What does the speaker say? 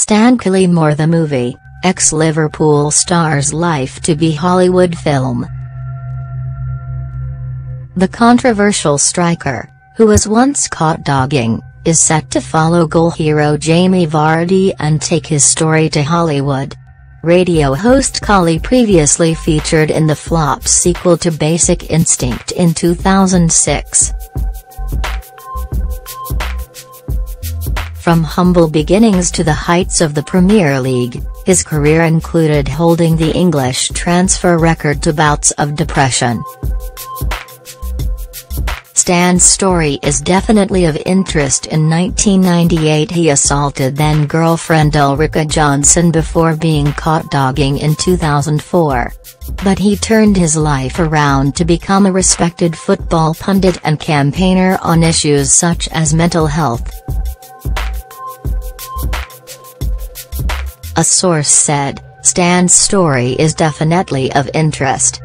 Stan Collymore the movie, ex-Liverpool star's life to be Hollywood film. The controversial striker, who was once caught dogging, is set to follow goal hero Jamie Vardy and take his story to Hollywood. Radio host Colley previously featured in the flop sequel to Basic Instinct in 2006. From humble beginnings to the heights of the Premier League, his career included holding the English transfer record to bouts of depression. Stan's story is definitely of interest in 1998 he assaulted then-girlfriend Ulrika Jonsson before being caught dogging in 2004. But he turned his life around to become a respected football pundit and campaigner on issues such as mental health. A source said, Stan's story is definitely of interest.